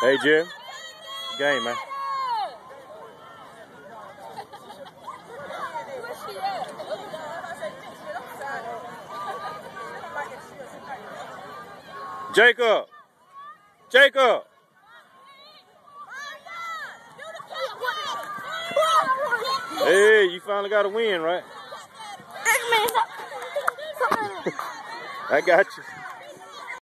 Hey, Jim. Game, man. Jacob. Jacob. Hey, you finally got a win, right? I got you.